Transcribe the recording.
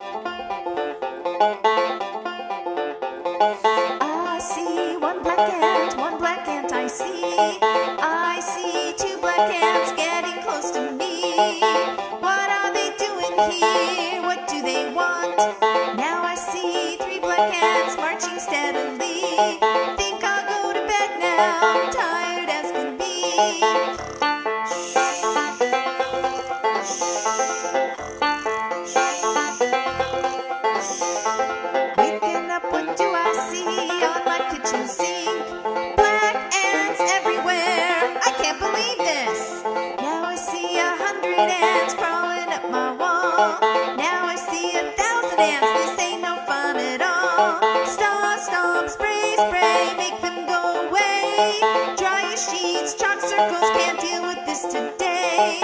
I see one black ant, one black ant I see. I see two black ants getting close to me. What are they doing here? What do they want? Now I see three black ants marching steadily. Think I'll go to bed now, What do I see on my kitchen sink? Black ants everywhere. I can't believe this. Now I see a hundred ants crawling up my wall. Now I see a thousand ants. This ain't no fun at all. Stomp, stomp, spray, spray. Make them go away. Dry your sheets, chalk circles. Can't deal with this today.